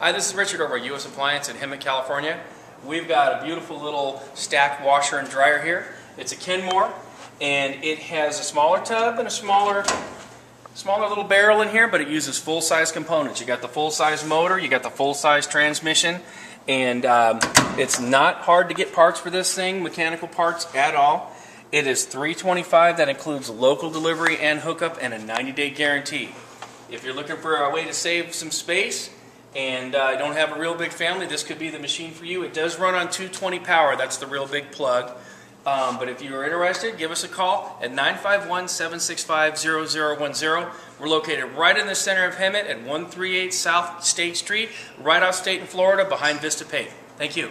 Hi, this is Richard over at US Appliance in Hemet, California. We've got a beautiful little stacked washer and dryer here. It's a Kenmore, and it has a smaller tub and a smaller, smaller little barrel in here, but it uses full-size components. You got the full-size motor, you got the full-size transmission, and um, it's not hard to get parts for this thing, mechanical parts at all. It is 325. that includes local delivery and hookup and a 90-day guarantee. If you're looking for a way to save some space and uh, don't have a real big family, this could be the machine for you. It does run on 220 power. That's the real big plug. Um, but if you are interested, give us a call at 951-765-0010. We're located right in the center of Hemet at 138 South State Street, right off State in Florida, behind Vista Pay. Thank you.